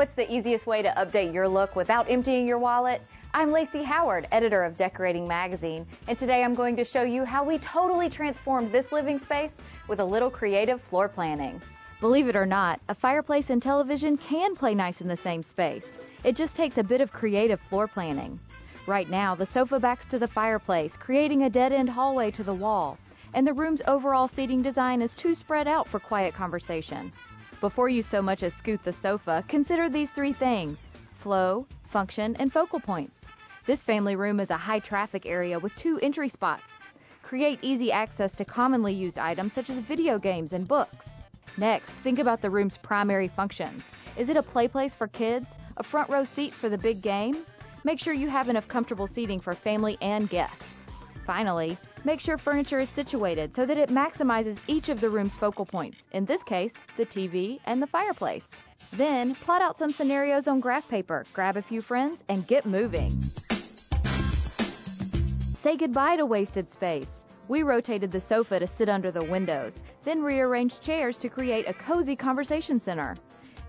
What's the easiest way to update your look without emptying your wallet? I'm Lacey Howard, editor of Decorating Magazine, and today I'm going to show you how we totally transformed this living space with a little creative floor planning. Believe it or not, a fireplace and television can play nice in the same space. It just takes a bit of creative floor planning. Right now, the sofa backs to the fireplace, creating a dead-end hallway to the wall, and the room's overall seating design is too spread out for quiet conversation. Before you so much as scoot the sofa, consider these three things flow, function, and focal points. This family room is a high traffic area with two entry spots. Create easy access to commonly used items such as video games and books. Next, think about the room's primary functions. Is it a play place for kids? A front row seat for the big game? Make sure you have enough comfortable seating for family and guests. Finally, make sure furniture is situated so that it maximizes each of the room's focal points, in this case, the TV and the fireplace. Then, plot out some scenarios on graph paper, grab a few friends, and get moving. Say goodbye to wasted space. We rotated the sofa to sit under the windows, then rearranged chairs to create a cozy conversation center.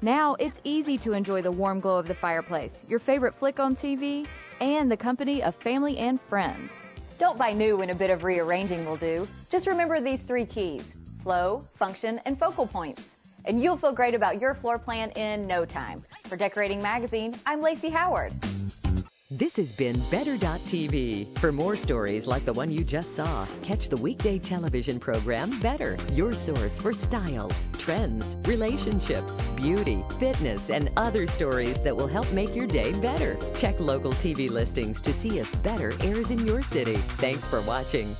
Now it's easy to enjoy the warm glow of the fireplace, your favorite flick on TV, and the company of family and friends. Don't buy new when a bit of rearranging will do. Just remember these three keys flow, function, and focal points. And you'll feel great about your floor plan in no time. For Decorating Magazine, I'm Lacey Howard. This has been Better.tv. For more stories like the one you just saw, catch the weekday television program Better, your source for styles, trends, relationships, beauty, fitness, and other stories that will help make your day better. Check local TV listings to see if Better airs in your city. Thanks for watching.